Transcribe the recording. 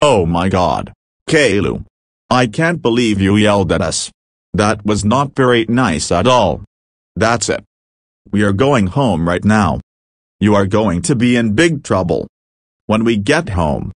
Oh my god. Caillou! I can't believe you yelled at us. That was not very nice at all. That's it. We are going home right now. You are going to be in big trouble. When we get home,